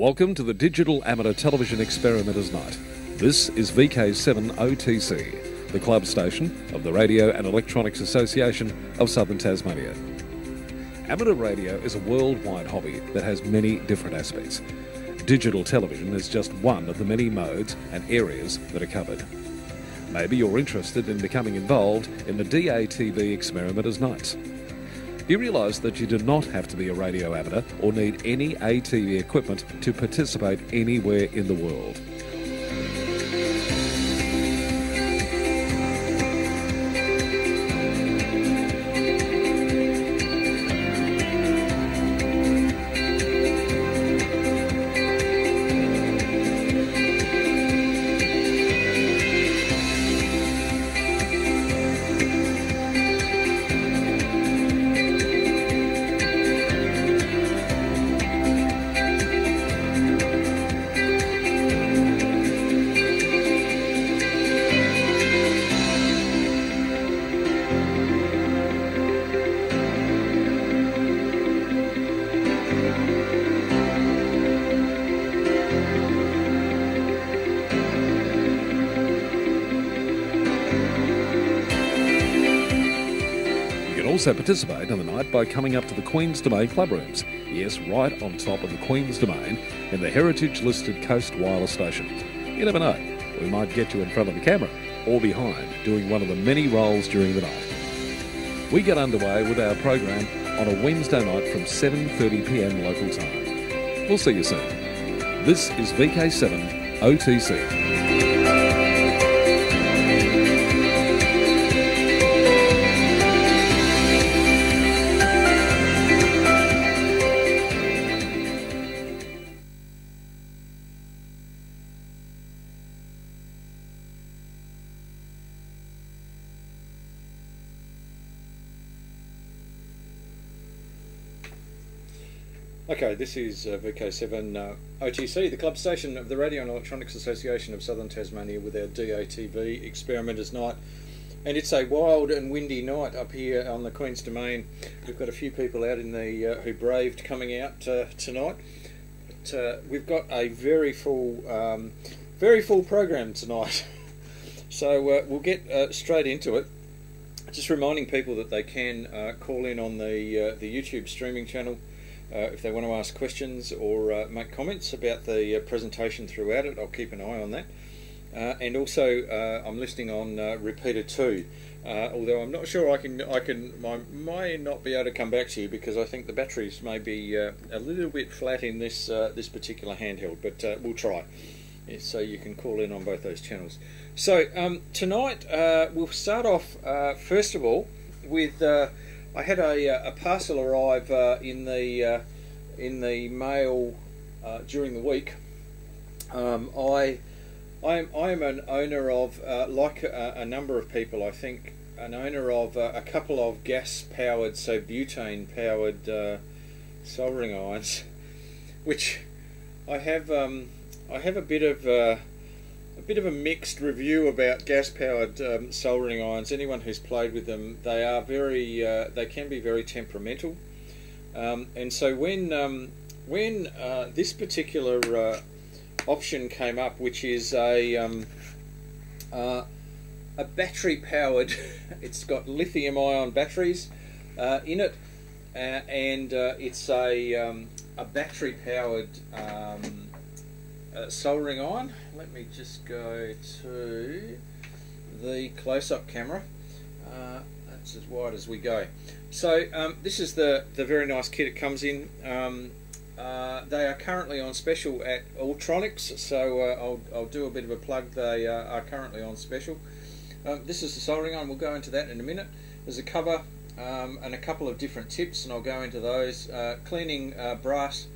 Welcome to the Digital Amateur Television Experimenters Night. This is VK7 OTC, the club station of the Radio and Electronics Association of Southern Tasmania. Amateur radio is a worldwide hobby that has many different aspects. Digital television is just one of the many modes and areas that are covered. Maybe you're interested in becoming involved in the DATV Experimenters Nights. You realise that you do not have to be a radio amateur or need any ATV equipment to participate anywhere in the world. Also participate in the night by coming up to the Queen's Domain club rooms. Yes, right on top of the Queen's Domain in the heritage listed Coast Wireless Station. You never know, we might get you in front of the camera or behind doing one of the many roles during the night. We get underway with our program on a Wednesday night from 7.30pm local time. We'll see you soon. This is VK7 OTC. This is uh, VK7 uh, OTC, the club station of the Radio and Electronics Association of Southern Tasmania with our DATV Experimenters Night. And it's a wild and windy night up here on the Queen's Domain. We've got a few people out in the uh, who braved coming out uh, tonight. But, uh, we've got a very full, um, very full program tonight. so uh, we'll get straight into it. Just reminding people that they can call in on the the YouTube streaming channel if they want to ask questions or uh, make comments about the uh, presentation throughout it. I'll keep an eye on that. Uh, and also, uh, I'm listening on uh, repeater two. Uh, although I'm not sure I can, I can, I may not be able to come back to you because I think the batteries may be uh, a little bit flat in this uh, this particular handheld. But uh, we'll try. Yeah, so you can call in on both those channels. So um, tonight uh, we'll start off uh, first of all with uh, I had a, uh, a parcel arrive uh, in the uh, in the mail uh, during the week. Um, I I am I am an owner of uh, like a, a number of people I think an owner of uh, a couple of gas powered so butane powered soldering irons, which I have um, I have a bit of a bit of a mixed review about gas powered um, soldering irons. Anyone who's played with them, they are very uh, they can be very temperamental, um, and so when um, when uh, this particular uh, option came up, which is a um, uh, a battery powered. it's got lithium ion batteries uh, in it, uh, and it's a um, a battery powered um, uh, soldering iron. Let me just go to the close up camera. Uh, that's as wide as we go. So um, this is the the very nice kit it comes in. Um, uh, they are currently on special at Altronics, so uh, I'll, I'll do a bit of a plug. They uh, are currently on special. Um, this is the soldering iron. We'll go into that in a minute. There's a cover um, and a couple of different tips, and I'll go into those. Uh, cleaning brass.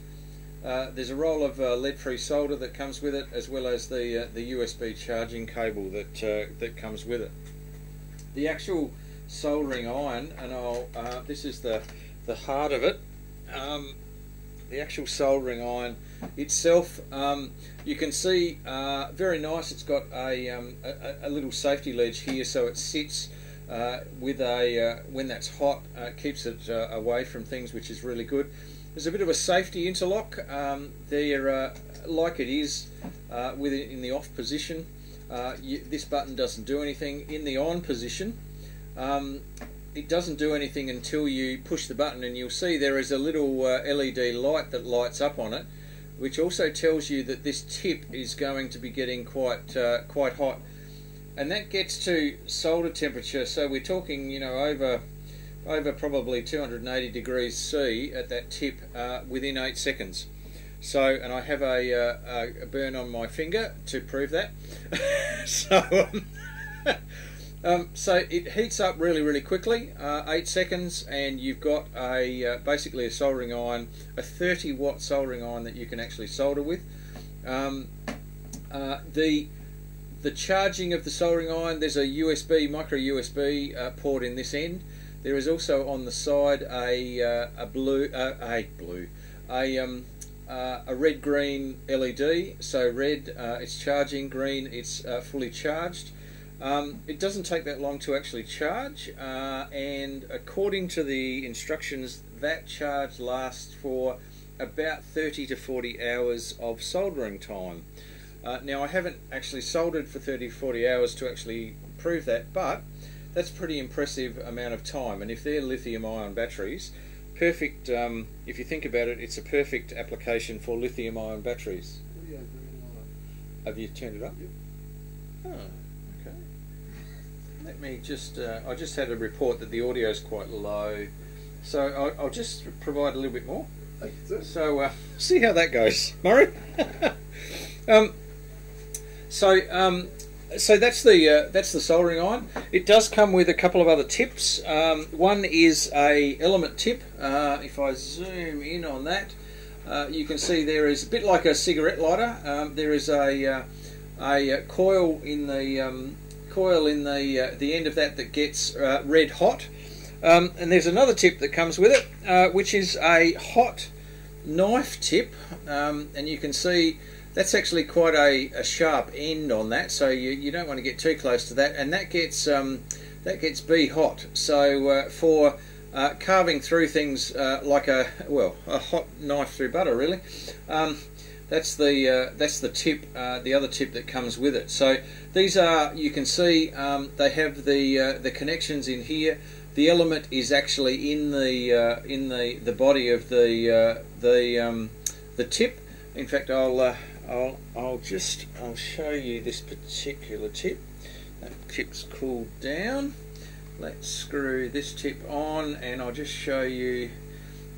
Uh, there's a roll of lead-free solder that comes with it, as well as the the USB charging cable that that comes with it. The actual soldering iron, and I'll this is the the heart of it. Um, the actual soldering iron itself, um, you can see uh, very nice. It's got a, um, a, a little safety ledge here, so it sits uh, with a uh, when that's hot, uh, keeps it uh, away from things, which is really good. There's a bit of a safety interlock. Um, there, uh, like it is uh, with it in the off position. You, this button doesn't do anything. In the on position, um, it doesn't do anything until you push the button, and you'll see there is a little LED light that lights up on it, which also tells you that this tip is going to be getting quite quite hot and that gets to solder temperature. So we're talking, you know, over over probably 280 degrees C at that tip uh, within eight seconds. So, and I have a, uh, a burn on my finger to prove that. so, um, um, so it heats up really, really quickly, uh, eight seconds, and you've got a uh, basically a soldering iron, a 30 watt soldering iron that you can actually solder with. Um, uh, the the charging of the soldering iron, there's a USB, micro USB uh, port in this end. There is also on the side a, uh, a blue, uh, a blue, a, um, uh, a red green LED. So red, uh, it's charging, green, it's uh, fully charged. Um, it doesn't take that long to actually charge, and according to the instructions, that charge lasts for about 30 to 40 hours of soldering time. Uh, now I haven't actually soldered for 30 40 hours to actually prove that, but that's a pretty impressive amount of time. And if they're lithium ion batteries, perfect, um, if you think about it, it's a perfect application for lithium ion batteries. Have you turned it up? Yep. Oh, okay. Let me just, uh, I just had a report that the audio is quite low. So I'll, I'll, just provide a little bit more. So uh, see how that goes, Murray. um, so um, so that's the uh, that's the soldering iron. It does come with a couple of other tips. Um, one is a element tip. Uh, if I zoom in on that, uh, you can see there is a bit like a cigarette lighter. Um, there is a uh, a coil in the um, coil in the uh, the end of that that gets uh, red hot. Um, and there's another tip that comes with it, which is a hot knife tip, um, and you can see that's actually quite a, a, sharp end on that, so you, you don't want to get too close to that, and that gets um, that gets B hot. So uh, for uh, carving through things uh, like a well a hot knife through butter, really. Um, that's the uh, that's the tip, uh, the other tip that comes with it. So these are you can see um, they have the uh, the connections in here. The element is actually in the in the, the body of the the um, the tip. In fact, I'll I'll, I'll just I'll show you this particular tip. That tip's cooled down. Let's screw this tip on and I'll just show you.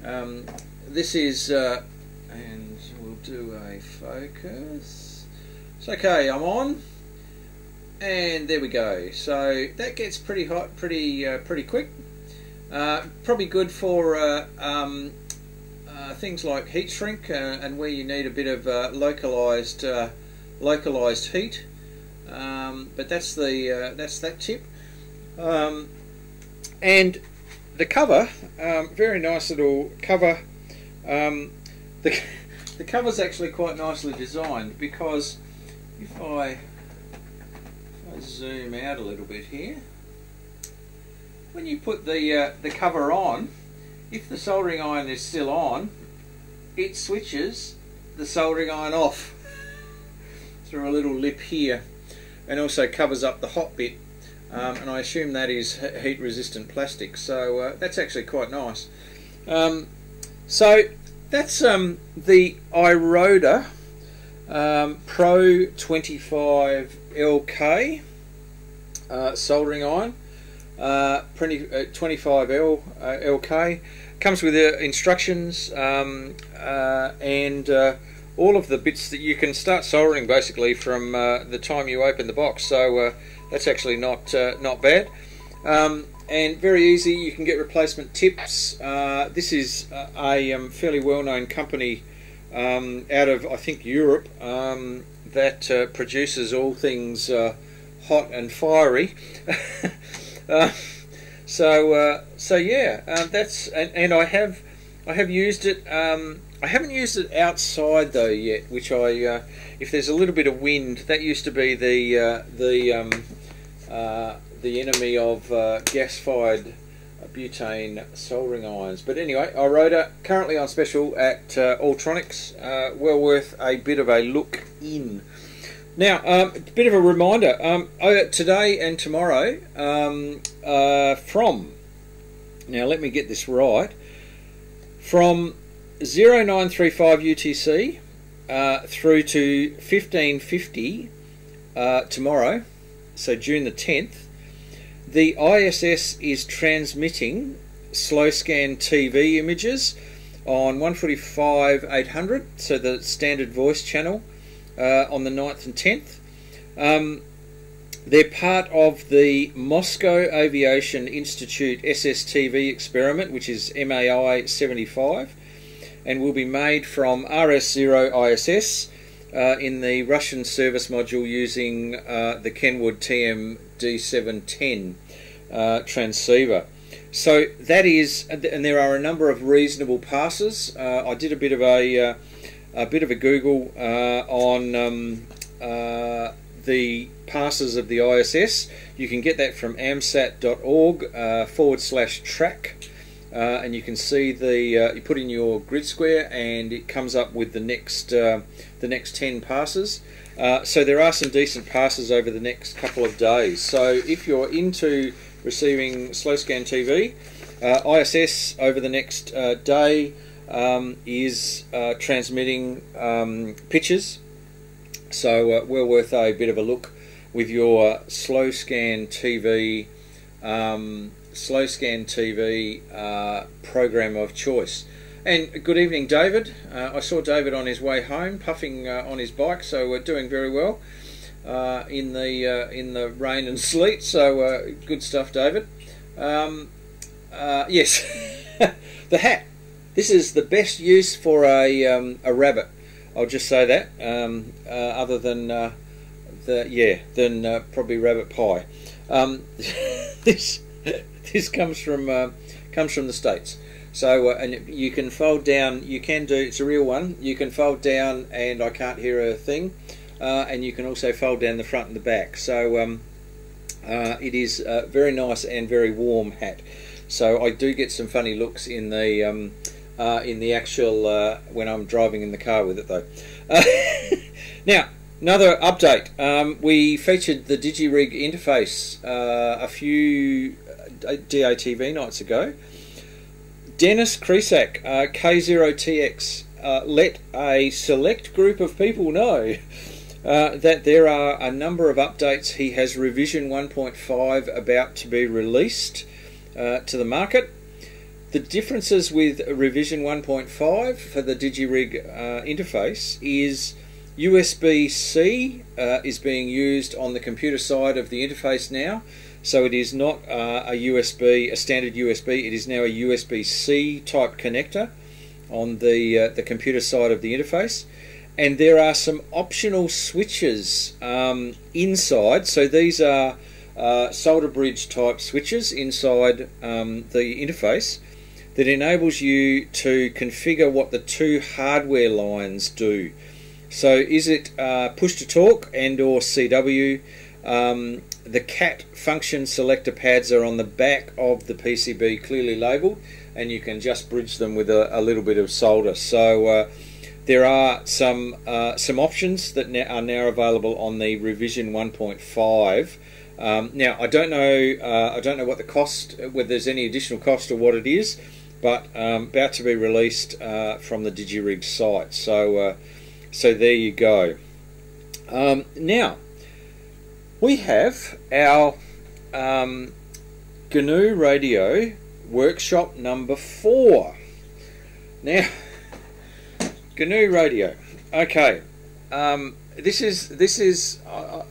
Um, this is, uh, and we'll do a focus. It's okay, I'm on. And there we go. So that gets pretty hot pretty uh, pretty quick. Uh, probably good for uh, um, uh, things like heat shrink uh, and where you need a bit of uh, localized localized heat. Um, but that's the that's that tip. Um, and the cover, um, very nice little cover. Um, the the cover's actually quite nicely designed because if I, if I zoom out a little bit here, when you put the uh, the cover on, if the soldering iron is still on, it switches the soldering iron off through a little lip here and also covers up the hot bit um, and I assume that is heat resistant plastic so uh, that's actually quite nice. Um, so that's um, the Iroda um, Pro 25 LK uh, soldering iron uh, 25L uh, LK. Comes with uh, instructions um, uh, and uh, all of the bits that you can start soldering basically from uh, the time you open the box. So that's actually not not bad. Um, and very easy, you can get replacement tips. this is a um, fairly well-known company um, out of, I think, Europe um, that produces all things hot and fiery. Uh, so uh, so yeah, uh, that's and, and, I have I have used it. Um, I haven't used it outside though yet, which I uh, if there's a little bit of wind, that used to be the uh, the um, the enemy of uh, gas-fired butane soldering irons. But anyway, I wrote Iroda currently on special at uh, Altronics. Well worth a bit of a look in. Now, um, a bit of a reminder um, today and tomorrow um, uh, from, now let me get this right, from 0935 UTC uh, through to 1550 uh, tomorrow, so June the 10th, the ISS is transmitting slow scan TV images on 145 800, so the standard voice channel uh, on the 9th and 10th. Um, they're part of the Moscow Aviation Institute SSTV experiment, which is MAI 75, and will be made from RS0 ISS uh, in the Russian service module using uh, the Kenwood TM D710 uh, transceiver. So that is, and there are a number of reasonable passes. Uh, I did a bit of a, uh, a bit of a Google uh, on um, uh, the passes of the ISS. You can get that from amsat.org uh, forward slash track. and you can see the you put in your grid square and it comes up with the next the next 10 passes uh, so there are some decent passes over the next couple of days. So if you're into receiving slow scan TV, uh, ISS over the next uh, day um, is uh, transmitting um, pictures. So uh, well worth a bit of a look with your slow scan TV, um, slow scan TV program of choice. And good evening, David. Uh, I saw David on his way home, puffing uh, on his bike, so we're doing very well uh, in the uh, in the rain and sleet. So uh, good stuff, David. Um, uh, yes, the hat. This is the best use for a um, a rabbit. I'll just say that. Um, other than the yeah, than probably rabbit pie. Um, this this comes from comes from the states. So, uh, and you can fold down, you can do, it's a real one, you can fold down and I can't hear a thing, uh, and you can also fold down the front and the back. So, um, uh, it is a very nice and very warm hat. So, I do get some funny looks in the um, uh, in the actual uh, when I'm driving in the car with it though. now, another update. Um, we featured the DigiRig interface uh, a few DATV nights ago. Denis Grisak, uh, K0TX, uh, let a select group of people know uh, that there are a number of updates. He has revision 1.5 about to be released uh, to the market. The differences with revision 1.5 for the DigiRig uh, interface is USB C uh, is being used on the computer side of the interface now. So it is not uh, a USB, a standard USB. It is now a USB-C type connector on the uh, the computer side of the interface, and there are some optional switches um, inside. So these are uh, solder bridge type switches inside um, the interface that enables you to configure what the two hardware lines do. So is it uh, push to talk and or CW? Um, the CAT function selector pads are on the back of the PCB clearly labelled and you can just bridge them with a, a little bit of solder. So uh, there are some uh, some options that are now available on the revision 1.5. Um, now I don't know uh, I don't know what the cost whether there's any additional cost or what it is, but um, about to be released uh, from the DigiRig site. So uh, so there you go. Um, now we have our um, GNU Radio workshop number four. Now, GNU Radio. Okay, um, this is this is I,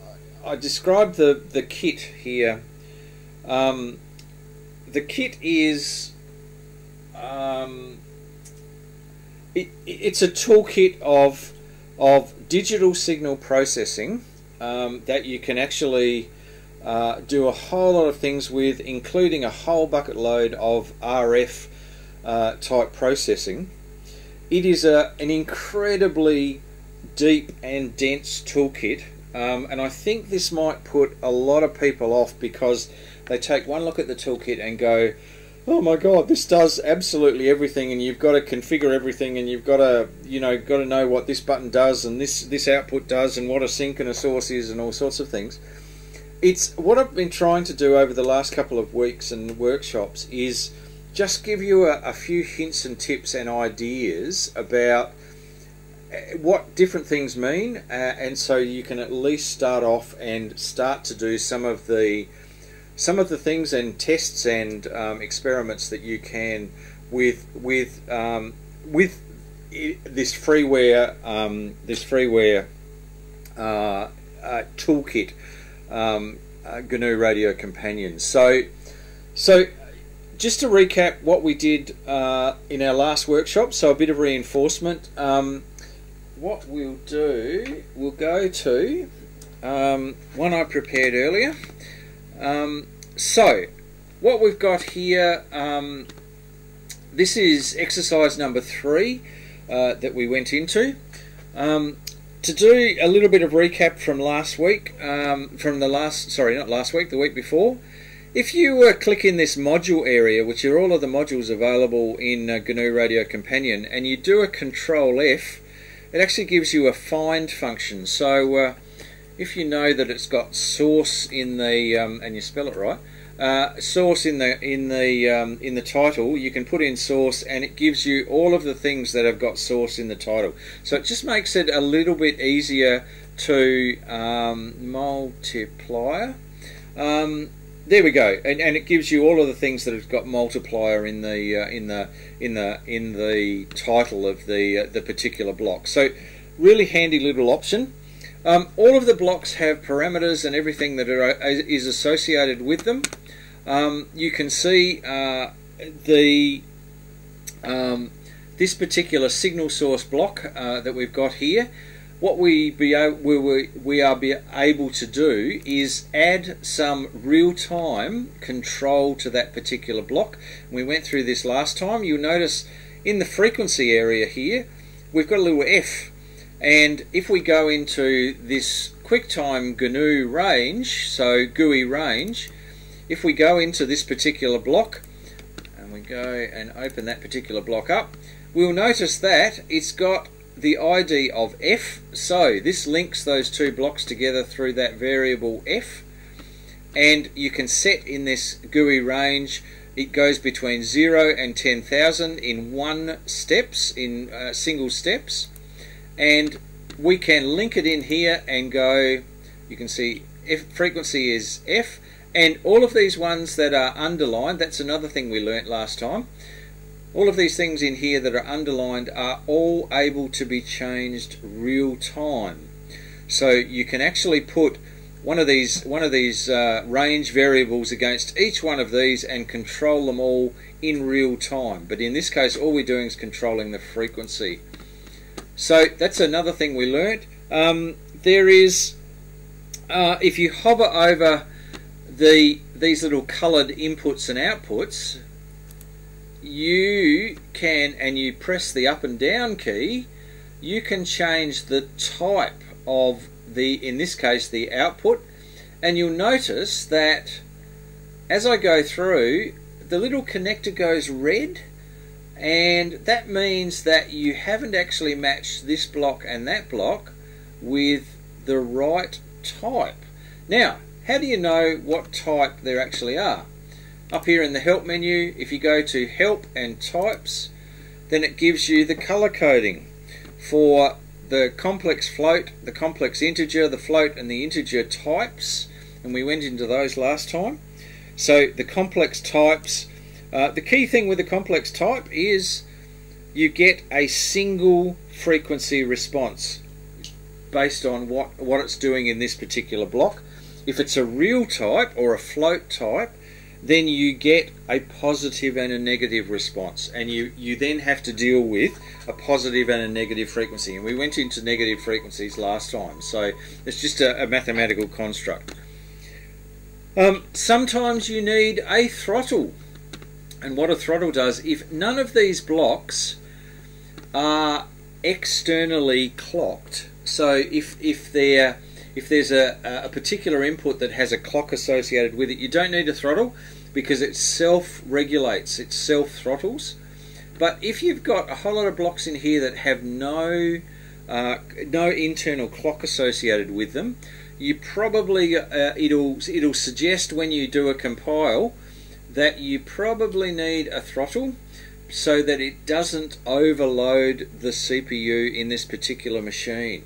I described the the kit here. Um, the kit is um, it, it's a toolkit of of digital signal processing um, that you can actually uh, do a whole lot of things with, including a whole bucket load of RF uh, type processing. It is a, an incredibly deep and dense toolkit um, and I think this might put a lot of people off because they take one look at the toolkit and go, "Oh my God, this does absolutely everything," and you've got to configure everything, and you've got to, you know, got to know what this button does and this this output does, and what a sink and a source is, and all sorts of things. It's what I've been trying to do over the last couple of weeks and workshops is just give you a, a few hints and tips and ideas about uh, what different things mean, uh, and so you can at least start off and start to do some of the some of the things and tests and um, experiments that you can with with um, with this freeware um, this freeware uh, uh, toolkit um, uh, GNU Radio Companion. So so just to recap what we did uh, in our last workshop, so a bit of reinforcement. Um, what we'll do, we'll go to um, one I prepared earlier. Um, so, what we've got here, um, this is exercise number three uh, that we went into. Um, to do a little bit of recap from last week, um, from the last, sorry, not last week, the week before. If you uh, click in this module area, which are all of the modules available in uh, GNU Radio Companion, and you do a Control F, it actually gives you a find function. So uh, if you know that it's got source in the um, and you spell it right, uh, source in the in the um, in the title, you can put in source and it gives you all of the things that have got source in the title. So it just makes it a little bit easier to um, multiplier. Um, there we go, and, and it gives you all of the things that have got multiplier in the uh, in the in the in the title of the uh, the particular block. So really handy little option. Um, all of the blocks have parameters and everything that are, is associated with them. Um, you can see uh, the um, this particular signal source block uh, that we've got here what we be we, we are be able to do is add some real-time control to that particular block. We went through this last time. You'll notice in the frequency area here, we've got a little F. And if we go into this QuickTime GNU range, so GUI range, if we go into this particular block, and we go and open that particular block up, we'll notice that it's got the ID of f. So this links those two blocks together through that variable f. And you can set in this GUI range, it goes between 0 and 10,000 in one steps, in uh, single steps. And we can link it in here and go, you can see F frequency is F. And all of these ones that are underlined, that's another thing we learnt last time all of these things in here that are underlined are all able to be changed real time. So you can actually put one of these one of these uh, range variables against each one of these and control them all in real time. But in this case, all we're doing is controlling the frequency. So that's another thing we learnt. Um, there is, uh, if you hover over the these little coloured inputs and outputs, you can, and you press the up and down key, you can change the type of the, in this case, the output. And you'll notice that as I go through, the little connector goes red. And that means that you haven't actually matched this block and that block with the right type. Now, how do you know what type there actually are? Up here in the help menu, if you go to help and types, then it gives you the color coding for the complex float, the complex integer, the float and the integer types, and we went into those last time. So the complex types, uh, the key thing with a complex type is you get a single frequency response based on what, what it's doing in this particular block. If it's a real type or a float type, then you get a positive and a negative response. And you, you then have to deal with a positive and a negative frequency. And we went into negative frequencies last time. So it's just a, a mathematical construct. Um, sometimes you need a throttle and what a throttle does if none of these blocks are externally clocked so if if they're if there's a, a particular input that has a clock associated with it, you don't need a throttle because it self-regulates, it self-throttles. But if you've got a whole lot of blocks in here that have no uh, no internal clock associated with them, you probably uh, it'll it'll suggest when you do a compile that you probably need a throttle so that it doesn't overload the CPU in this particular machine.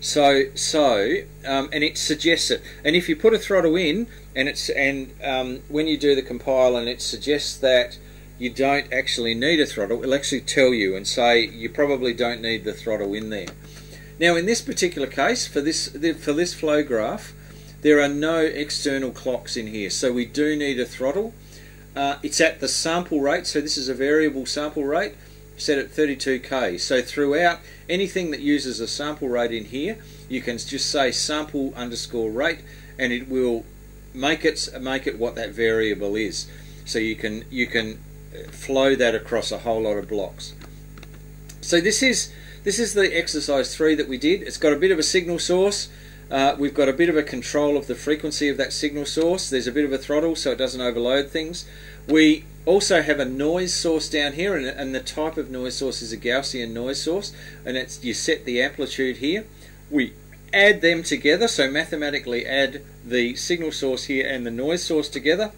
So, so, um, and it suggests it. And if you put a throttle in, and it's and um, when you do the compile, and it suggests that you don't actually need a throttle, it'll actually tell you and say you probably don't need the throttle in there. Now, in this particular case, for this for this flow graph, there are no external clocks in here, so we do need a throttle. Uh, it's at the sample rate, so this is a variable sample rate set at 32k. So throughout anything that uses a sample rate in here, you can just say sample underscore rate, and it will make it make it what that variable is. So you can you can flow that across a whole lot of blocks. So this is this is the exercise three that we did. It's got a bit of a signal source. Uh, we've got a bit of a control of the frequency of that signal source. There's a bit of a throttle so it doesn't overload things. We also have a noise source down here, and, and the type of noise source is a Gaussian noise source, and it's you set the amplitude here. We add them together, so mathematically add the signal source here and the noise source together.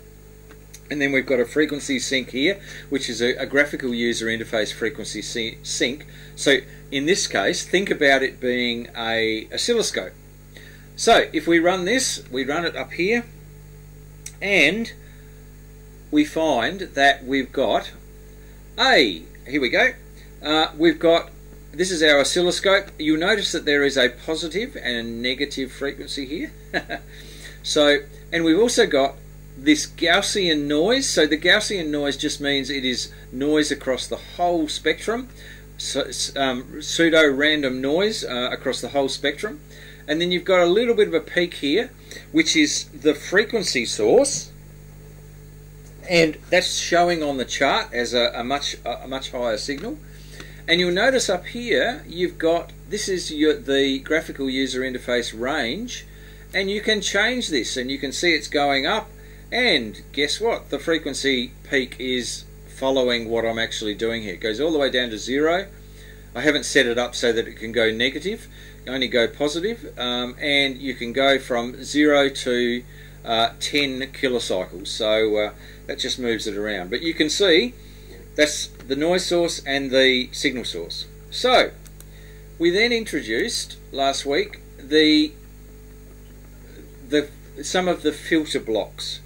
And then we've got a frequency sink here, which is a, a graphical user interface frequency sink. So in this case, think about it being a oscilloscope. So if we run this, we run it up here, and we find that we've got a, here we go, uh, we've got, this is our oscilloscope. You'll notice that there is a positive and a negative frequency here. so, and we've also got this Gaussian noise. So the Gaussian noise just means it is noise across the whole spectrum, so, um, pseudo random noise uh, across the whole spectrum. And then you've got a little bit of a peak here, which is the frequency source and that's showing on the chart as a, a much a much higher signal. And you'll notice up here you've got this is your, the graphical user interface range, and you can change this, and you can see it's going up. And guess what? The frequency peak is following what I'm actually doing here. It goes all the way down to zero. I haven't set it up so that it can go negative, only go positive, um, and you can go from zero to uh, 10 kilocycles. So uh, that just moves it around. But you can see that's the noise source and the signal source. So we then introduced last week the the some of the filter blocks.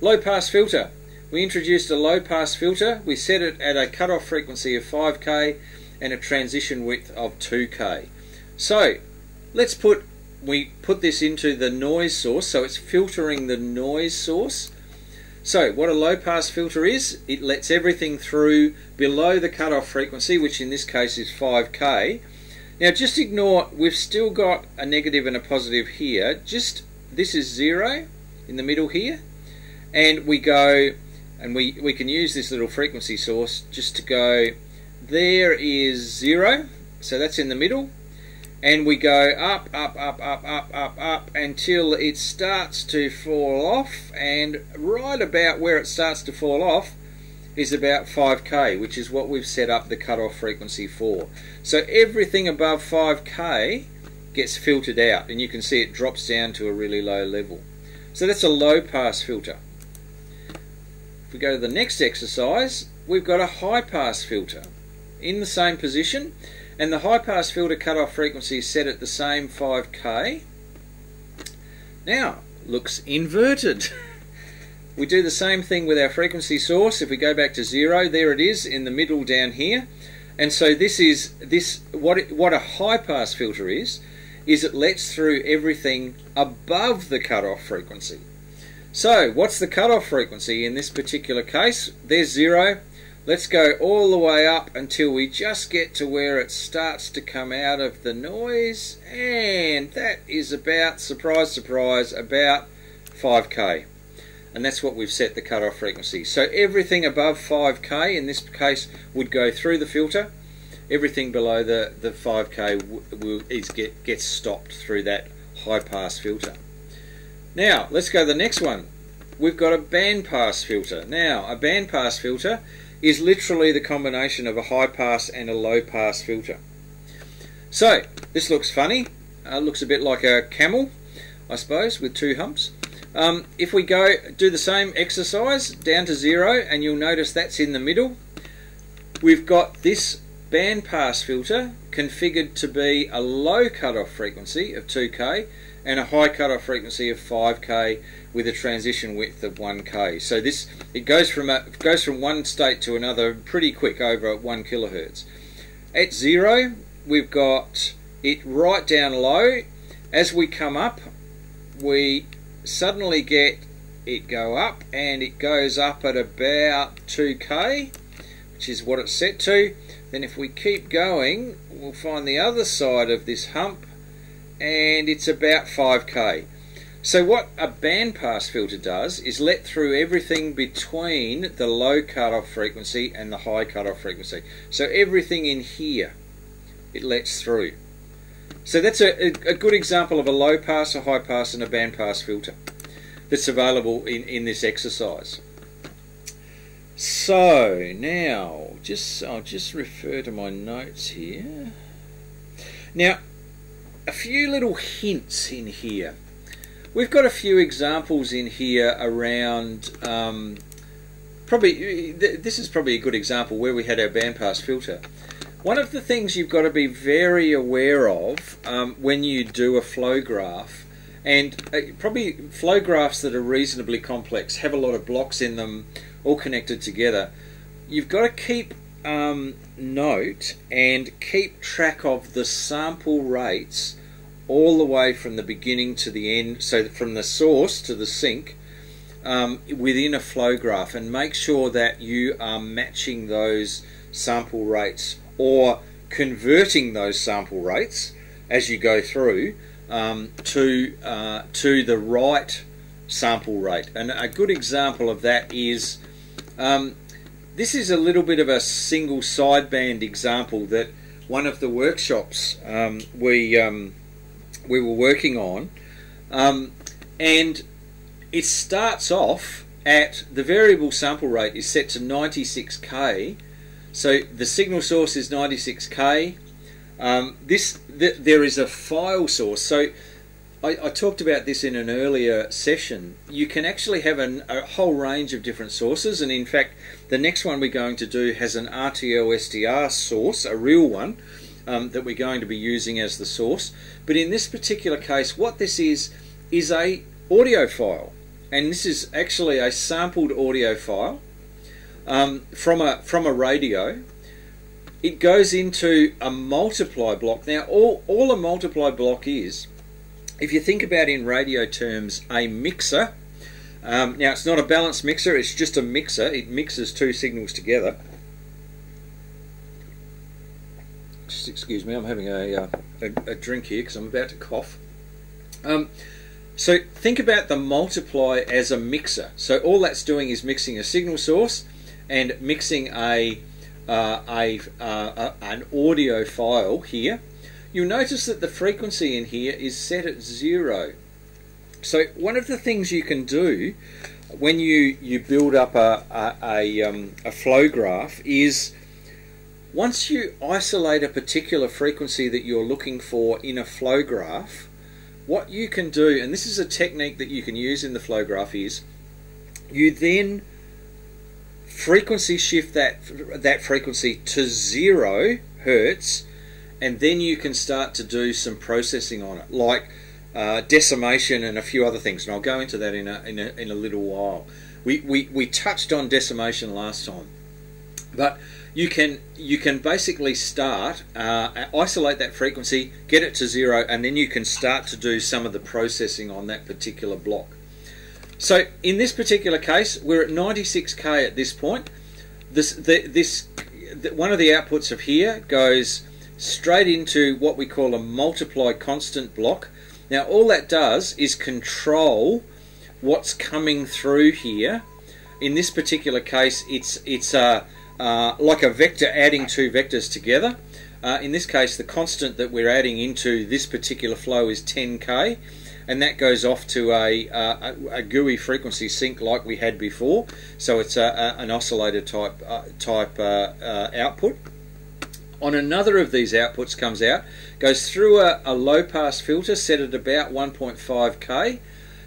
Low pass filter. We introduced a low pass filter. We set it at a cutoff frequency of 5k and a transition width of 2k. So let's put we put this into the noise source, so it's filtering the noise source. So what a low pass filter is, it lets everything through below the cutoff frequency, which in this case is 5k. Now just ignore, we've still got a negative and a positive here. Just, this is zero in the middle here. And we go, and we, we can use this little frequency source just to go, there is zero, so that's in the middle and we go up, up, up, up, up, up, up until it starts to fall off, and right about where it starts to fall off is about 5k, which is what we've set up the cutoff frequency for. So everything above 5k gets filtered out, and you can see it drops down to a really low level. So that's a low pass filter. If we go to the next exercise, we've got a high pass filter in the same position and the high pass filter cutoff frequency is set at the same 5k. Now, looks inverted. we do the same thing with our frequency source. If we go back to zero, there it is in the middle down here. And so this is this what it, what a high pass filter is is it lets through everything above the cutoff frequency. So, what's the cutoff frequency in this particular case? There's zero. Let's go all the way up until we just get to where it starts to come out of the noise and that is about, surprise surprise, about 5k and that's what we've set the cutoff frequency. So everything above 5k in this case would go through the filter. Everything below the, the 5k will, is get, gets stopped through that high pass filter. Now, let's go to the next one. We've got a band pass filter. Now, a band pass filter is literally the combination of a high pass and a low pass filter. So, this looks funny. Uh, looks a bit like a camel, I suppose, with two humps. Um, if we go do the same exercise down to zero, and you'll notice that's in the middle, we've got this band pass filter configured to be a low cutoff frequency of 2k and a high cutoff frequency of 5k with a transition width of 1k. So this it goes from a, goes from one state to another pretty quick over 1 kilohertz. At zero, we've got it right down low. As we come up, we suddenly get it go up and it goes up at about 2k, which is what it's set to. Then if we keep going, we'll find the other side of this hump and it's about 5k. So what a bandpass filter does is let through everything between the low cutoff frequency and the high cutoff frequency. So everything in here, it lets through. So that's a, a good example of a low pass, a high pass and a bandpass filter that's available in, in this exercise. So now, just I'll just refer to my notes here. Now, a few little hints in here. We've got a few examples in here around. Um, probably this is probably a good example where we had our bandpass filter. One of the things you've got to be very aware of um, when you do a flow graph, and uh, probably flow graphs that are reasonably complex have a lot of blocks in them, all connected together. You've got to keep um, note and keep track of the sample rates all the way from the beginning to the end, so from the source to the sink um, within a flow graph, and make sure that you are matching those sample rates or converting those sample rates as you go through um, to uh, to the right sample rate. And a good example of that is um, this is a little bit of a single sideband example that one of the workshops um, we um, we were working on, um, and it starts off at the variable sample rate is set to 96k. So the signal source is 96k. Um, this th there is a file source. So I, I, talked about this in an earlier session. You can actually have an, a whole range of different sources, and in fact, the next one we're going to do has an RTL SDR source, a real one, um, that we're going to be using as the source. But in this particular case, what this is is a audio file, and this is actually a sampled audio file um, from a from a radio. It goes into a multiply block. Now, all all a multiply block is if you think about in radio terms, a mixer. Um, now it's not a balanced mixer; it's just a mixer. It mixes two signals together. Just excuse me, I'm having a, uh, a, a, drink here because I'm about to cough. Um, so think about the multiply as a mixer. So all that's doing is mixing a signal source and mixing a, uh, a, uh, an audio file here You'll notice that the frequency in here is set at zero. So one of the things you can do when you, you build up a, a, a, um, a flow graph is once you isolate a particular frequency that you're looking for in a flow graph, what you can do, and this is a technique that you can use in the flow graph, is you then frequency shift that that frequency to zero hertz and then you can start to do some processing on it, like uh, decimation and a few other things. And I'll go into that in a, in a, in a little while. We, we, we touched on decimation last time, but you can you can basically start uh, isolate that frequency, get it to zero, and then you can start to do some of the processing on that particular block. So in this particular case, we're at 96k at this point. This the, this the, one of the outputs of here goes straight into what we call a multiply constant block. Now all that does is control what's coming through here. In this particular case, it's it's uh, uh, like a vector adding two vectors together. Uh, in this case, the constant that we're adding into this particular flow is 10k, and that goes off to a, a, a GUI frequency sink like we had before. So it's a, a, an oscillator type uh, type uh, uh, output. On another of these outputs comes out, goes through a, a low pass filter set at about 1.5k,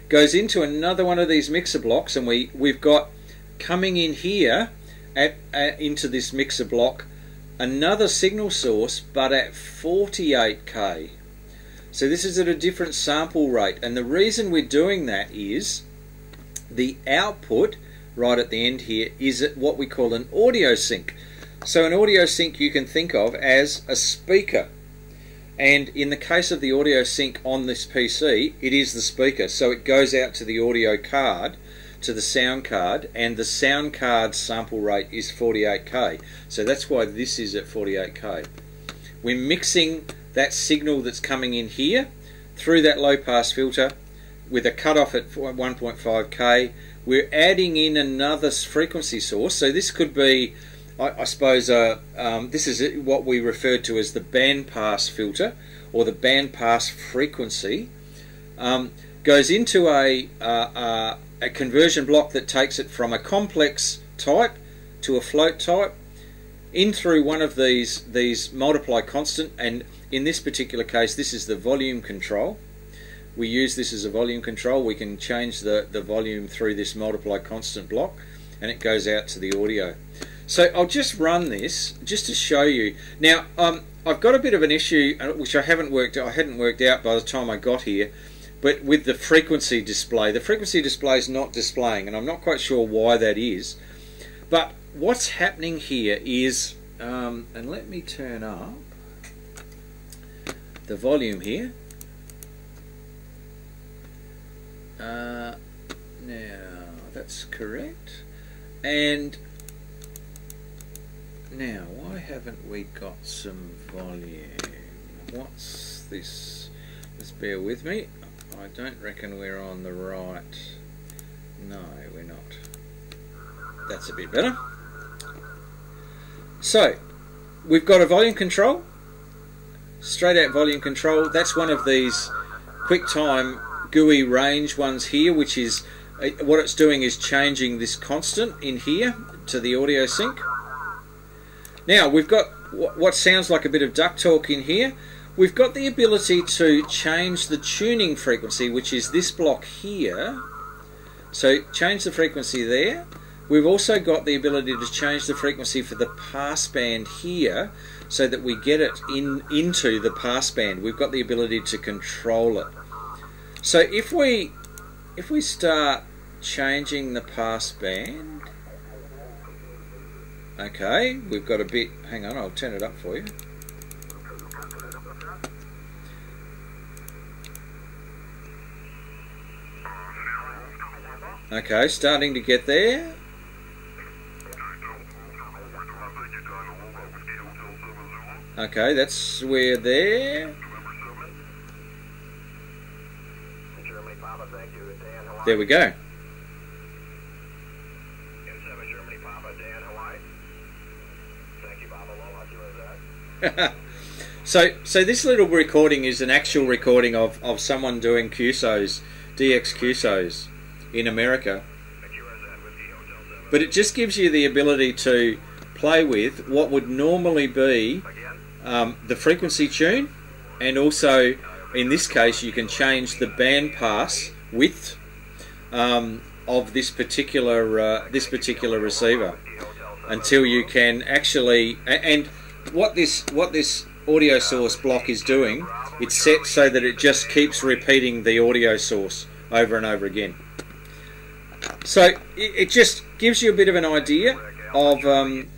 goes into another one of these mixer blocks, and we we've got coming in here at, at into this mixer block. Another signal source but at 48k so this is at a different sample rate. And the reason we're doing that is the output right at the end here is at what we call an audio sink. So an audio sink you can think of as a speaker. And in the case of the audio sink on this PC it is the speaker. So it goes out to the audio card to the sound card, and the sound card sample rate is 48k. So that's why this is at 48k. We're mixing that signal that's coming in here through that low pass filter with a cutoff at 1.5k. We're adding in another frequency source. So this could be, I, I suppose, uh, um, this is what we refer to as the band pass filter or the band pass frequency. Um, goes into a, uh, uh, a conversion block that takes it from a complex type to a float type in through one of these these multiply constant and in this particular case this is the volume control. We use this as a volume control. We can change the the volume through this multiply constant block and it goes out to the audio. So I'll just run this just to show you. Now um, I've got a bit of an issue uh, which I haven't worked I hadn't worked out by the time I got here but with the frequency display, the frequency display is not displaying, and I'm not quite sure why that is. But what's happening here is, um, and let me turn up the volume here. Uh, now, that's correct. And now, why haven't we got some volume? What's this? Just bear with me. I don't reckon we're on the right. No, we're not. That's a bit better. So, we've got a volume control, straight out volume control. That's one of these QuickTime GUI range ones here, which is uh, what it's doing is changing this constant in here to the audio sink. Now, we've got what sounds like a bit of duck talk in here. We've got the ability to change the tuning frequency, which is this block here. So change the frequency there. We've also got the ability to change the frequency for the pass band here so that we get it in into the pass band. We've got the ability to control it. So if we if we start changing the pass band okay we've got a bit hang on I'll turn it up for you Okay, starting to get there. Okay, that's where there. There we go. so, so this little recording is an actual recording of, of someone doing QSOs, DX QSOs in America. But it just gives you the ability to play with what would normally be um, the frequency tune, and also in this case, you can change the band pass width um, of this particular uh, this particular receiver until you can actually and what this what this audio source block is doing it's set so that it just keeps repeating the audio source over and over again so it, just gives you a bit of an idea of um,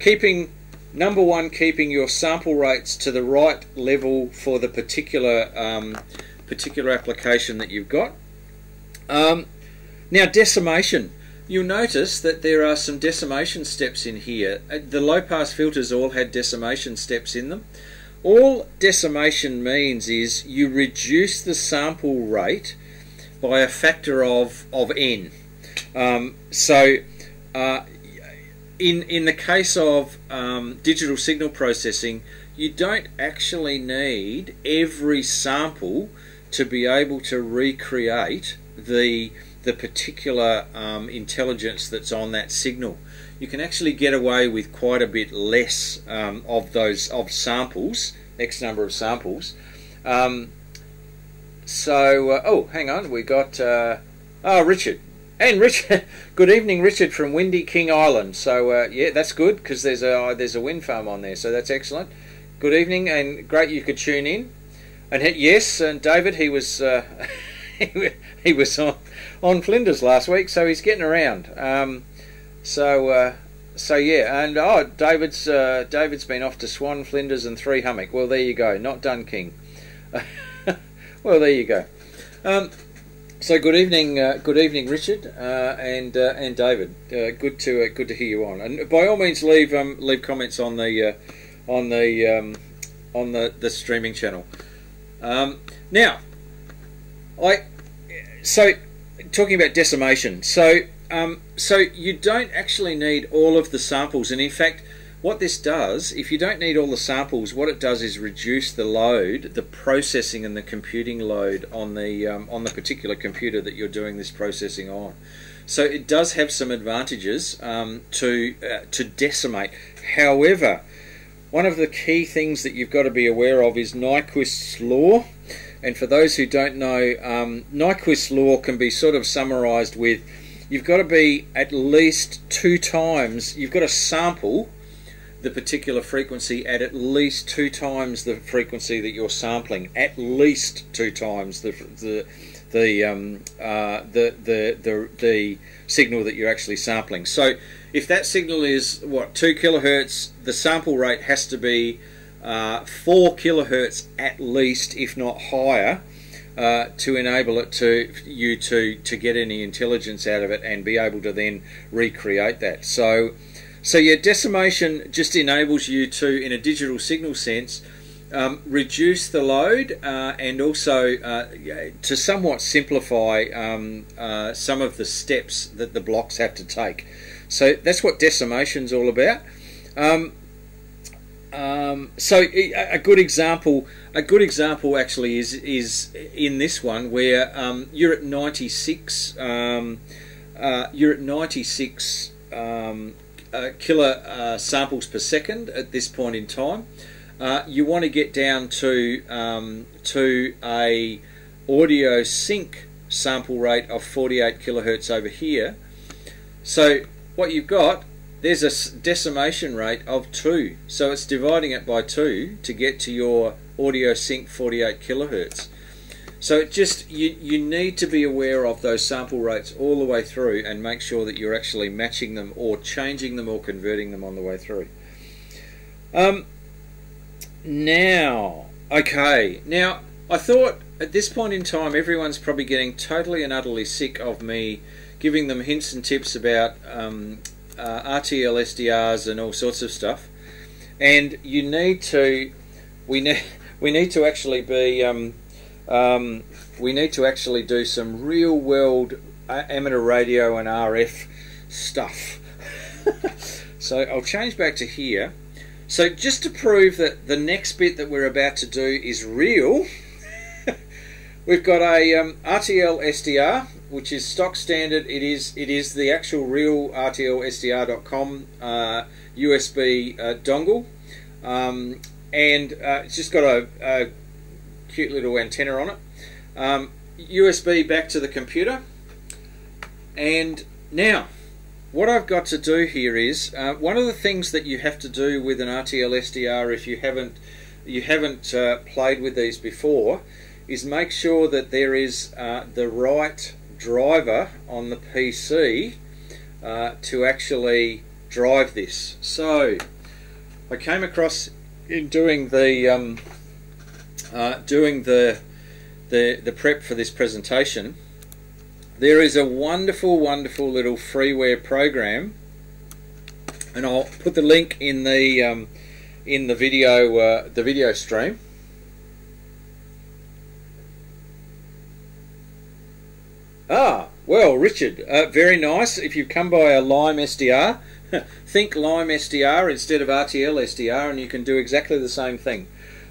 keeping number one, keeping your sample rates to the right level for the particular um, particular application that you've got. Um, now decimation. You'll notice that there are some decimation steps in here. Uh, the low pass filters all had decimation steps in them. All decimation means is you reduce the sample rate by a factor of, of n. Um, so uh, in in the case of um, digital signal processing, you don't actually need every sample to be able to recreate the the particular um, intelligence that's on that signal. You can actually get away with quite a bit less um, of those of samples, X number of samples. Um, so, uh, oh, hang on, we got uh, oh Richard and Richard. good evening, Richard from Windy King Island. So uh, yeah, that's good because there's a there's a wind farm on there, so that's excellent. Good evening, and great you could tune in. And yes, and David, he was uh, he was on on Flinders last week, so he's getting around. Um, so uh, so yeah, and oh, David's uh, David's been off to Swan, Flinders, and Three Hummock. Well, there you go. Not done, King. well, there you go. Um, so good evening, uh, good evening, Richard uh, and uh, and David. Uh, good to good to hear you on. And by all means, leave um, leave comments on the on the um, on the, the streaming channel. Um, now, I so talking about decimation. So um, so you don't actually need all of the samples, and in fact, what this does, if you don't need all the samples, what it does is reduce the load, the processing and the computing load on the um, on the particular computer that you're doing this processing on. So it does have some advantages um, to uh, to decimate. However, one of the key things that you've got to be aware of is Nyquist's law. And for those who don't know, um, Nyquist's law can be sort of summarized with you've got to be at least two times, you've got to sample the particular frequency at at least two times the frequency that you're sampling, at least two times the the the um, uh, the, the the the signal that you're actually sampling. So if that signal is what two kilohertz, the sample rate has to be uh, four kilohertz at least, if not higher. Uh, to enable it to you to to get any intelligence out of it and be able to then recreate that. So so yeah, decimation just enables you to, in a digital signal sense, um, reduce the load uh, and also uh, to somewhat simplify um, uh, some of the steps that the blocks have to take. So that's what decimation is all about. Um, um so a good example, a good example actually is is in this one where um, you're at 96, um, uh, you're at 96 uh, killer uh, samples per second at this point in time. Uh, you want to get down to um, to a audio sink sample rate of 48 kilohertz over here. So what you've got, there's a decimation rate of 2. So it's dividing it by 2 to get to your audio sink 48 kilohertz. So it just you you need to be aware of those sample rates all the way through and make sure that you're actually matching them or changing them or converting them on the way through. Um, now, okay, now I thought at this point in time everyone's probably getting totally and utterly sick of me giving them hints and tips about um, uh, RTL SDRs and all sorts of stuff, and you need to we need we need to actually be um, um, we need to actually do some real world amateur radio and RF stuff. so I'll change back to here. So just to prove that the next bit that we're about to do is real, we've got a um, RTL SDR, which is stock standard. It is it is the actual real RTLSDR.com uh, USB uh, dongle, um, and uh, it's just got a, a cute little antenna on it. Um, USB back to the computer. And now, what I've got to do here is uh, one of the things that you have to do with an RTL SDR if you haven't you haven't uh, played with these before is make sure that there is uh, the right driver on the PC uh, to actually drive this. So I came across in doing the um, uh, doing the, the, the prep for this presentation, there is a wonderful, wonderful little freeware program, and I'll put the link in the um, in the video uh, the video stream. Ah, well, Richard, uh, very nice. If you've come by a Lime SDR, think Lime SDR instead of RTL SDR, and you can do exactly the same thing.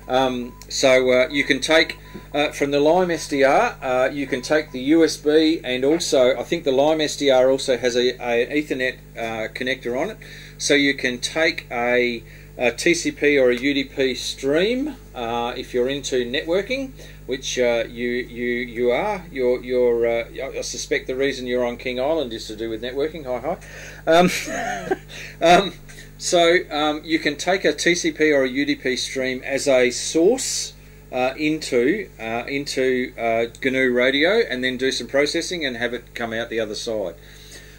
Um, so uh, you can take uh, from the Lime SDR, uh, you can take the USB, and also I think the Lime SDR also has a, a Ethernet uh, connector on it, so you can take a, a TCP or a UDP stream uh, if you're into networking, which uh, you you you are. You're you're. I suspect the reason you're on King Island is to do with networking. Hi hi. Um, um, so um, you can take a TCP or a UDP stream as a source uh, into uh, into uh, GNU Radio and then do some processing and have it come out the other side.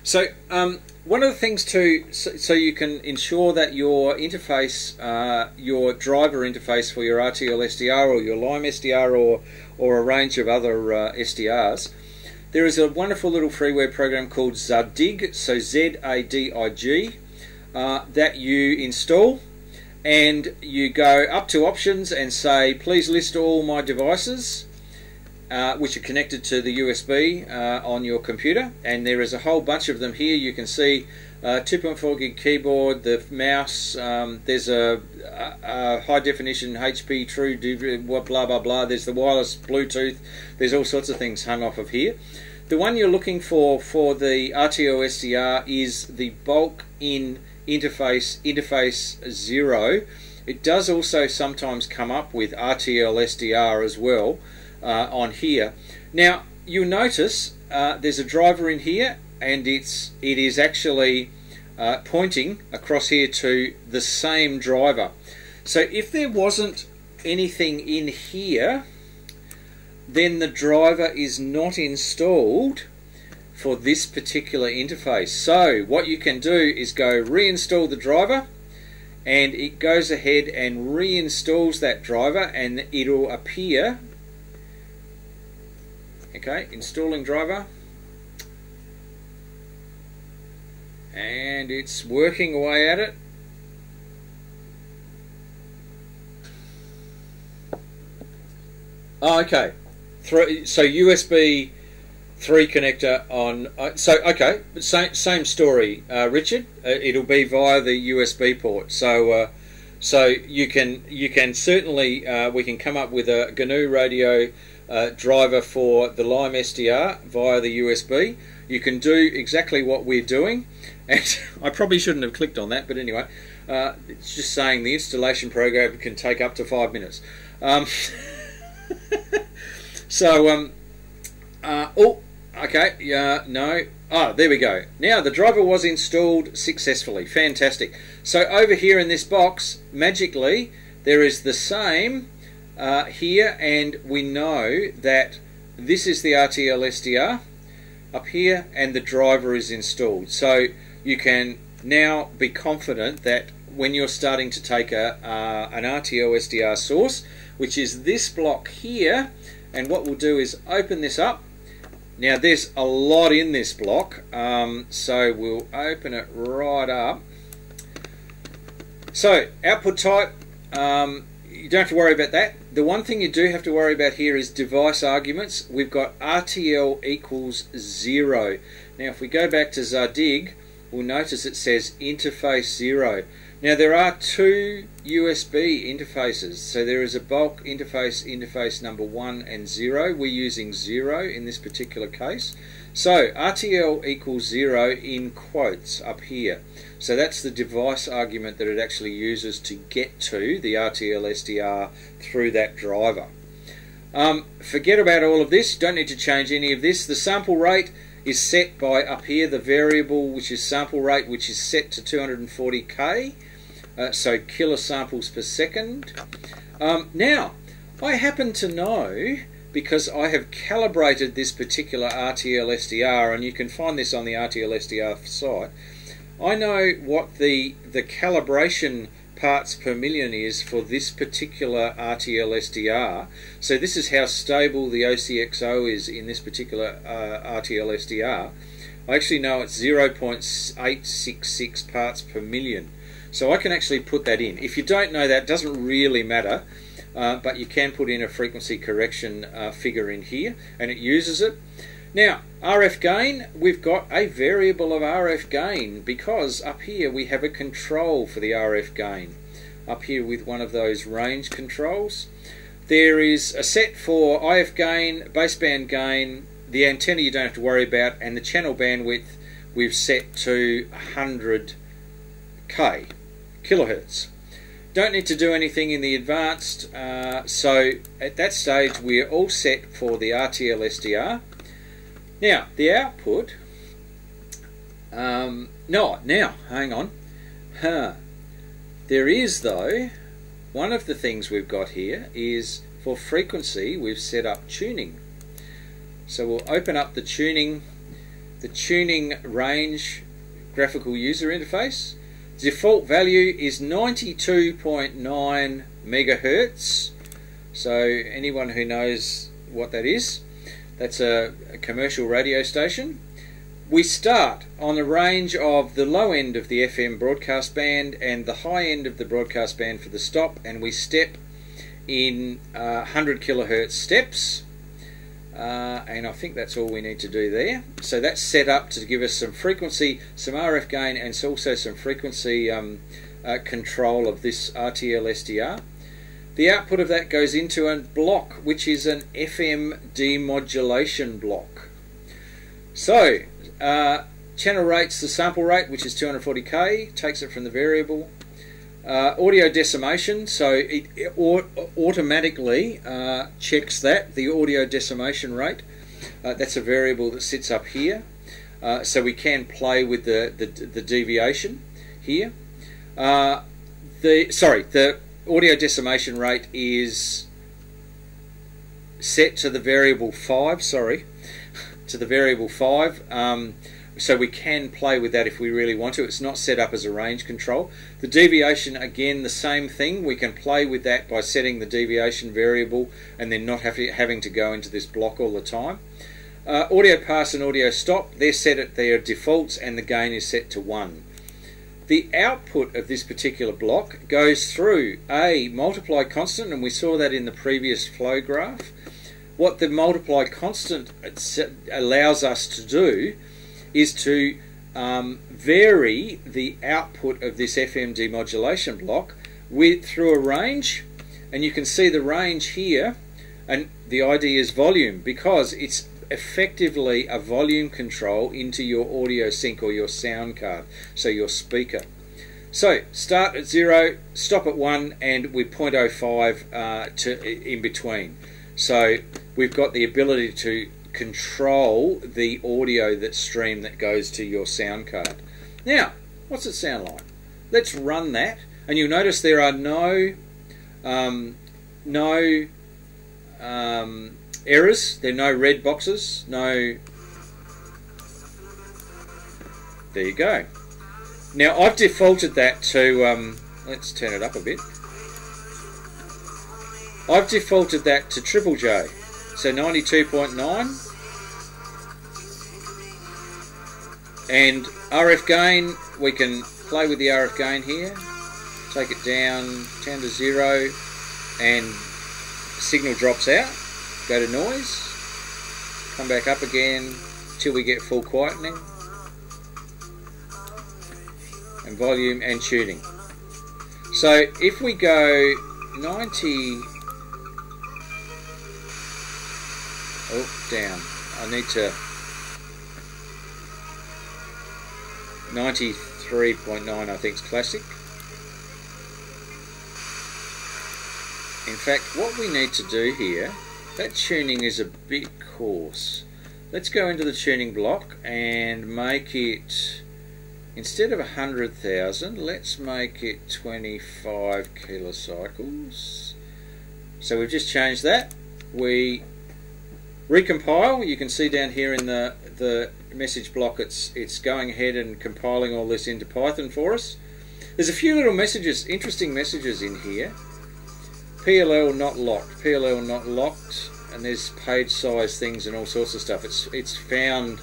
So um, one of the things to so, so, you can ensure that your interface, uh, your driver interface for your RTL SDR or your Lime SDR or or a range of other uh, SDRs. There is a wonderful little freeware program called Zadig, so Z A D I G, uh, that you install and you go up to options and say please list all my devices uh, which are connected to the USB uh, on your computer. And there is a whole bunch of them here. You can see uh, 2.4 gig keyboard the mouse um, there's a, a, a, high definition HP true blah blah blah. There's the wireless Bluetooth. There's all sorts of things hung off of here. The one you're looking for for the RTL SDR is the bulk in interface interface 0 it does also sometimes come up with RTL SDR as well uh, on here now you'll notice uh, there's a driver in here and it's it is actually uh, pointing across here to the same driver so if there wasn't anything in here then the driver is not installed for this particular interface. So what you can do is go reinstall the driver and it goes ahead and reinstalls that driver and it'll appear okay installing driver and it's working away at it oh, okay so USB three connector on. Uh, so okay, same same story, uh, Richard. Uh, it'll be via the USB port. So uh, so you can you can certainly uh, we can come up with a GNU radio uh, driver for the Lime SDR via the USB. You can do exactly what we're doing, and I probably shouldn't have clicked on that, but anyway, it's just saying the installation program can take up to five minutes. Um, so um, oh Okay, yeah, no. Ah, there we go. Now the driver was installed successfully. Fantastic. So over here in this box, magically, there is the same uh, here, and we know that this is the RTL SDR up here, and the driver is installed. So you can now be confident that when you're starting to take a uh, an RTL SDR source, which is this block here, and what we'll do is open this up now there's a lot in this block, um, so we'll open it right up. So output type, um, you don't have to worry about that. The one thing you do have to worry about here is device arguments. We've got RTL equals zero. Now if we go back to Zadig, we'll notice it says interface zero. Now there are two USB interfaces. So there is a bulk interface, interface number one and zero. We're using zero in this particular case. So RTL equals zero in quotes up here. So that's the device argument that it actually uses to get to the RTL SDR through that driver. Um, forget about all of this, don't need to change any of this. The sample rate is set by up here the variable which is sample rate which is set to 240k uh, so kilosamples per second. Um, now, I happen to know because I have calibrated this particular RTL SDR, and you can find this on the RTL SDR site. I know what the the calibration parts per million is for this particular RTL SDR. So this is how stable the OCXO is in this particular uh, RTL SDR. I actually know it's 0.866 parts per million. So I can actually put that in. If you don't know that, doesn't really matter, uh, but you can put in a frequency correction uh, figure in here, and it uses it. Now, RF gain, we've got a variable of RF gain because up here we have a control for the RF gain. Up here with one of those range controls. There is a set for IF gain, baseband gain, the antenna you don't have to worry about, and the channel bandwidth we've set to 100k kilohertz. Don't need to do anything in the advanced, uh, so at that stage we're all set for the RTL SDR. Now, the output, um, no, now, hang on. Huh. There is, though, one of the things we've got here is for frequency we've set up tuning. So we'll open up the tuning, the tuning range graphical user interface Default value is 92.9 megahertz. So anyone who knows what that is, that's a, a, commercial radio station. We start on the range of the low end of the FM broadcast band and the high end of the broadcast band for the stop, and we step in uh, 100 kilohertz steps. Uh, and I think that's all we need to do there. So that's set up to give us some frequency, some RF gain, and also some frequency um, uh, control of this RTL SDR. The output of that goes into a block, which is an FM demodulation block. So, uh, channel rates the sample rate, which is 240k, takes it from the variable, uh, audio decimation, so it, it automatically uh, checks that, the audio decimation rate. Uh, that's a variable that sits up here. Uh, so we can play with the, the, the deviation here. Uh, the Sorry, the audio decimation rate is set to the variable 5, sorry, to the variable 5. Um, so we can play with that if we really want to. It's not set up as a range control. The deviation, again, the same thing. We can play with that by setting the deviation variable and then not having to go into this block all the time. Uh, audio pass and audio stop, they're set at their defaults and the gain is set to 1. The output of this particular block goes through a multiply constant, and we saw that in the previous flow graph. What the multiply constant allows us to do is to um, vary the output of this FM modulation block with through a range and you can see the range here and the idea is volume because it's effectively a volume control into your audio sink or your sound card so your speaker so start at 0 stop at 1 and with 0.05 uh, to in between so we've got the ability to control the audio that stream that goes to your sound card. Now, what's it sound like? Let's run that, and you'll notice there are no um, no um, errors. There are no red boxes. No. There you go. Now I've defaulted that to. Um, let's turn it up a bit. I've defaulted that to Triple J. So 92.9 and RF gain we can play with the RF gain here take it down 10 to 0 and signal drops out go to noise come back up again till we get full quietening and volume and tuning. So if we go 90 oh down I need to 93.9 I think is classic. In fact what we need to do here that tuning is a bit coarse. Let's go into the tuning block and make it instead of 100,000 let's make it 25 kilocycles. So we've just changed that. We recompile. You can see down here in the the message block it's it's going ahead and compiling all this into Python for us. There's a few little messages interesting messages in here PLL not locked PLL not locked and there's page size things and all sorts of stuff it's it's found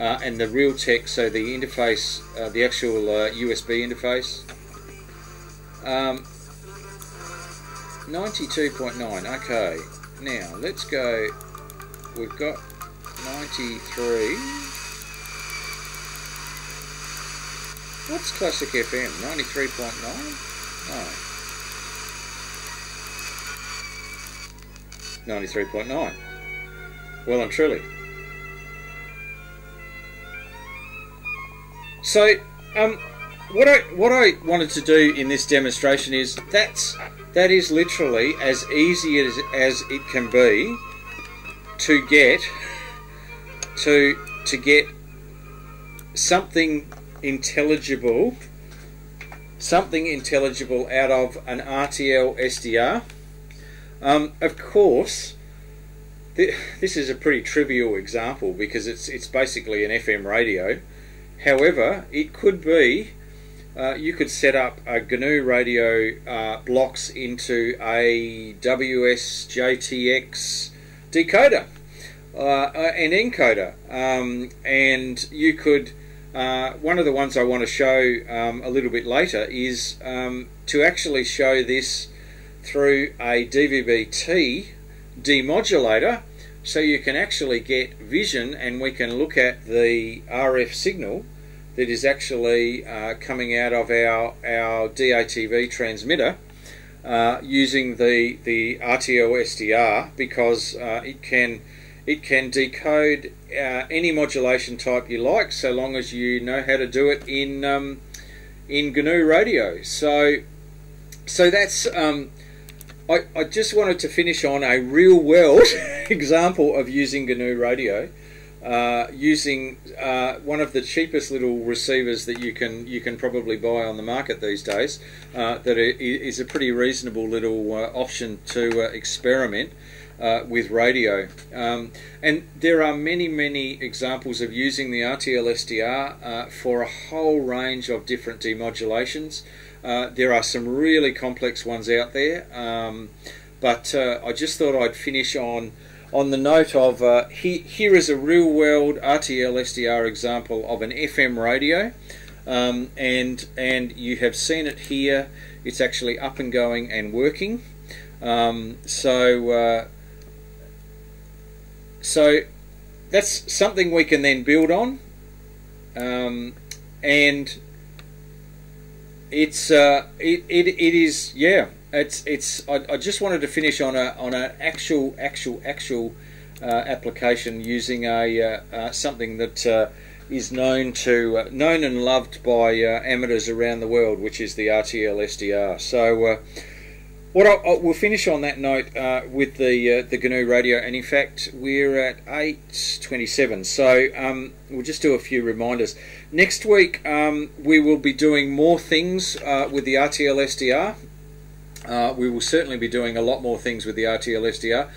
uh, and the Realtek so the interface uh, the actual uh, USB interface um, 92.9 okay now let's go we've got 93. What's Classic FM? 93.9? Oh. 93.9. Well and truly. So, um, what I what I wanted to do in this demonstration is that's that is literally as easy as as it can be to get to to get something intelligible something intelligible out of an RTL SDR. Um, of course, th this is a pretty trivial example because it's it's basically an FM radio. However, it could be uh, you could set up a GNU radio uh, blocks into a WSJTX decoder uh, uh, and encoder, um, and you could. Uh, one of the ones I want to show um, a little bit later is um, to actually show this through a DVB-T demodulator so you can actually get vision and we can look at the RF signal that is actually uh, coming out of our, our DATV transmitter uh, using the, the RTL SDR because uh, it can it can decode uh, any modulation type you like so long as you know how to do it in um, in GNU radio. So so that's um, I, I just wanted to finish on a real world example of using GNU radio uh, using uh, one of the cheapest little receivers that you can you can probably buy on the market these days. Uh, that is a pretty reasonable little uh, option to uh, experiment uh, with radio. Um, and there are many many examples of using the RTL SDR for a whole range of different demodulations. There are some really complex ones out there, um, but I just thought I'd finish on on the note of uh, he, here is a real world RTL SDR example of an FM radio um, and and you have seen it here. It's actually up and going and working. Um, so uh, so that's something we can then build on um, and it's uh, it, it, it is yeah it's it's. I, I, just wanted to finish on a on an actual actual actual uh, application using a uh, uh, something that uh, is known to uh, known and loved by amateurs around the world, which is the RTL SDR. So. what I, I, we'll finish on that note with the the GNU radio, and in fact we're at 8:27. So um, we'll just do a few reminders. Next week um, we will be doing more things with the RTL SDR. Uh, we will certainly be doing a lot more things with the RTL SDR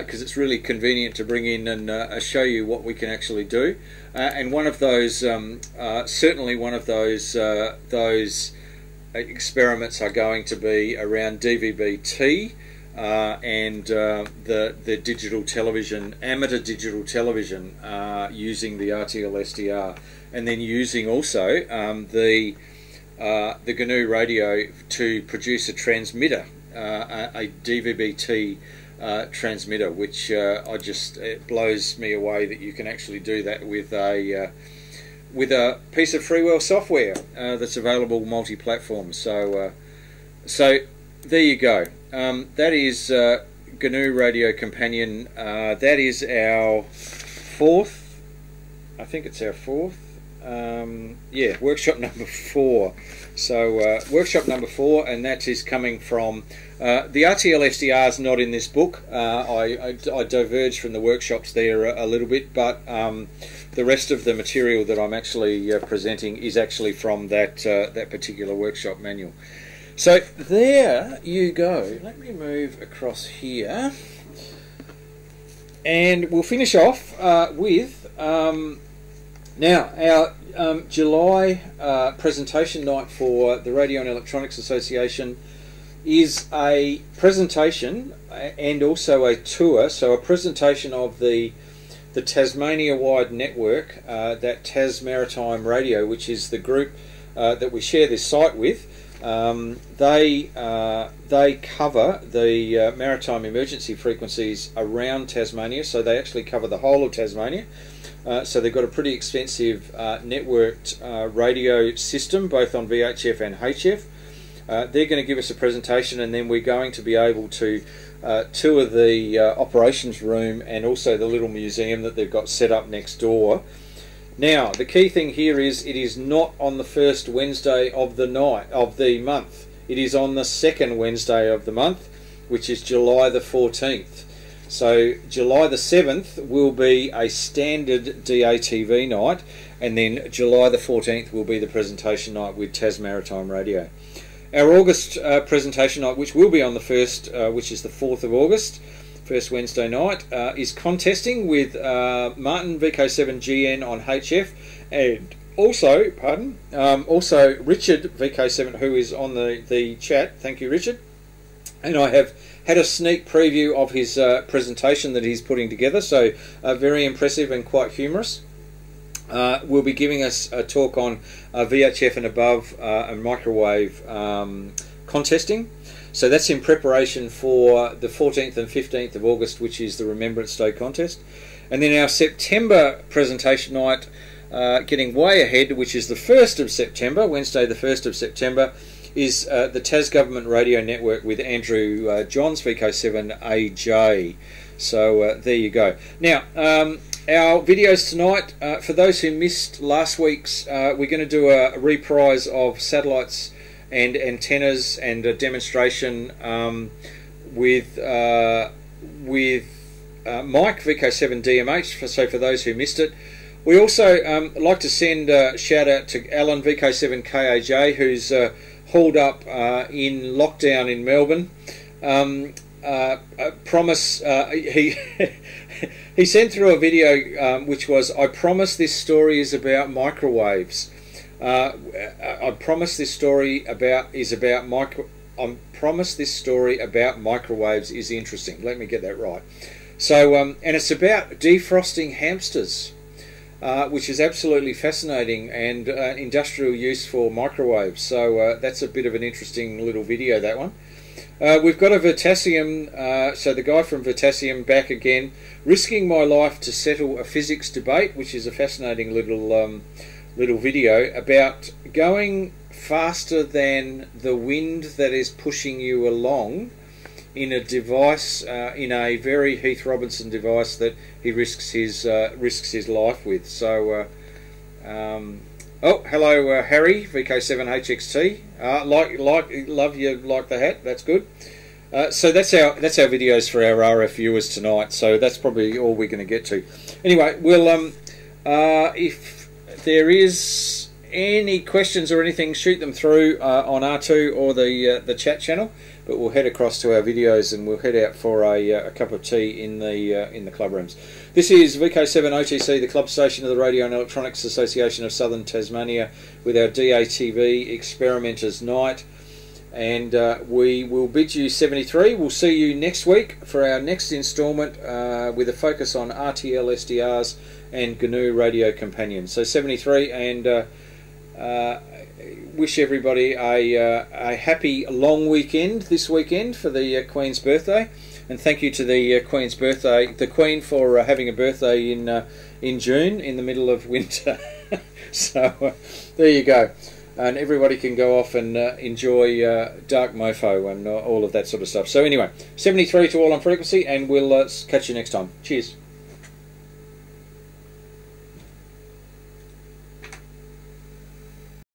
because uh, it's really convenient to bring in and uh, show you what we can actually do. Uh, and one of those, um, uh, certainly one of those, uh, those experiments are going to be around DVB-T and the the digital television, amateur digital television, using the RTL SDR, and then using also um, the uh, the GNU radio to produce a transmitter, uh, a, DVB-T uh, transmitter, which uh, I just it blows me away that you can actually do that with a uh, with a piece of freeware software that's available multi-platform. So so there you go. Um, that is GNU Radio Companion. that is our fourth. I think it's our fourth um, yeah, workshop number four. So uh, workshop number four, and that is coming from uh, the RTL SDR is not in this book. Uh, I, I, I, diverged from the workshops there a, a little bit, but um, the rest of the material that I'm actually uh, presenting is actually from that uh, that particular workshop manual. So there you go. Let me move across here, and we'll finish off uh, with. Um, now, our um, July uh, presentation night for the Radio and Electronics Association is a presentation and also a tour. So, a presentation of the the Tasmania wide network, uh, that Tas Maritime Radio, which is the group uh, that we share this site with. Um, they uh, they cover the uh, maritime emergency frequencies around Tasmania, so they actually cover the whole of Tasmania. Uh, so they've got a pretty expensive uh, networked uh, radio system, both on VHF and HF. Uh, they're going to give us a presentation, and then we're going to be able to tour the operations room and also the little museum that they've got set up next door. Now, the key thing here is it is not on the first Wednesday of the night of the month. It is on the second Wednesday of the month, which is July the 14th. So July the 7th will be a standard DATV night, and then July the 14th will be the presentation night with Tas Maritime Radio. Our August uh, presentation night, which will be on the 1st, uh, which is the 4th of August, first Wednesday night, uh, is contesting with uh, Martin VK7GN on HF and also, pardon, um, also Richard VK7 who is on the, the chat. Thank you, Richard. And I have had a sneak preview of his uh, presentation that he's putting together, so uh, very impressive and quite humorous. Uh, will be giving us a talk on uh, VHF and above uh, and microwave um, contesting. So that's in preparation for the 14th and 15th of August, which is the Remembrance Day contest. And then our September presentation night, uh, getting way ahead, which is the 1st of September, Wednesday, the 1st of September, is uh, the Tas Government Radio Network with Andrew uh, Johns, VK7AJ. So uh, there you go. Now, um, our videos tonight, uh, for those who missed last week's, uh, we're going to do a reprise of satellites and antennas and a demonstration um, with uh, with uh, Mike VK7DMH. So for those who missed it, we also um, like to send a shout out to Alan VK7KAJ, who's uh, hauled up uh, in lockdown in Melbourne. Um, uh, promise uh, he he sent through a video um, which was I promise this story is about microwaves. I promise this story about is about micro. I promise this story about microwaves is interesting. Let me get that right. So, um, and it's about defrosting hamsters, uh, which is absolutely fascinating and uh, industrial use for microwaves. So uh, that's a bit of an interesting little video. That one. Uh, we've got a Veritasium, uh, so the guy from Veritasium back again, risking my life to settle a physics debate, which is a fascinating little um, little video about going faster than the wind that is pushing you along in a device, uh, in a very Heath Robinson device that he risks his uh, risks his life with. So, uh, um, oh, hello, uh, Harry VK7HXT. Uh, like, like, love you like the hat. That's good. Uh, so that's our that's our videos for our RF viewers tonight. So that's probably all we're going to get to. Anyway, we'll um, if there is any questions or anything, shoot them through uh, on R2 or the uh, the chat channel. But we'll head across to our videos and we'll head out for a, uh, a cup of tea in the uh, in the club rooms. This is VK7 OTC, the club station of the Radio and Electronics Association of Southern Tasmania, with our DATV Experimenters Night. And uh, we will bid you 73. We'll see you next week for our next instalment uh, with a focus on RTL SDRs and GNU Radio Companions. So 73, and uh, uh, wish everybody a, uh, a happy long weekend this weekend for the uh, Queen's birthday. And thank you to the uh, Queen's birthday, the Queen for uh, having a birthday in in June in the middle of winter. so there you go and everybody can go off and uh, enjoy uh, Dark Mofo and uh, all of that sort of stuff. So anyway, 73 to all on frequency, and we'll catch you next time. Cheers.